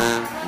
Yeah.